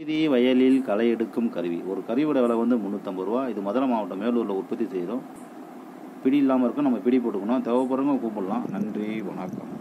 இது வயலில் களை எடுக்கும் கருவி. ஒரு கருவியோட விலை வந்து முந்நூற்றம்பது ரூபா. இது மதுரை மாவட்டம் மேலூரில் உற்பத்தி செய்கிறோம். பிடி இல்லாமல் இருக்கும். நம்ம பிடி போட்டுக்கணும். தேவைப்படுறவங்க கூப்பிடலாம். நன்றி. வணக்கம்.